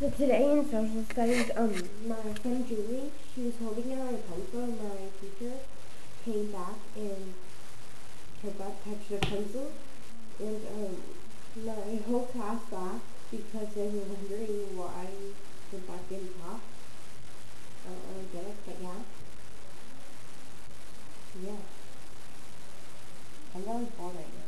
So today in social studies, um, my friend Julie, she was holding out a pencil and my teacher came back and her butt touched the pencil and um, my whole class laughed because they were wondering why the butt didn't pop. Uh, I don't really get it, but yeah. Yeah. And that boring.